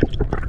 Thank you.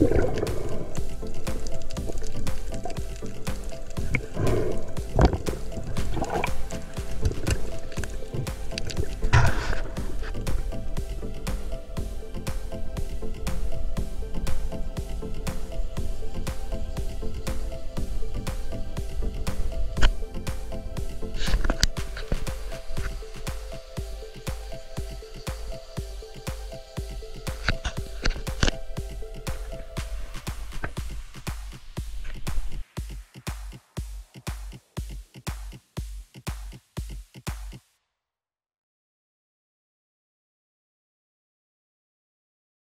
Thank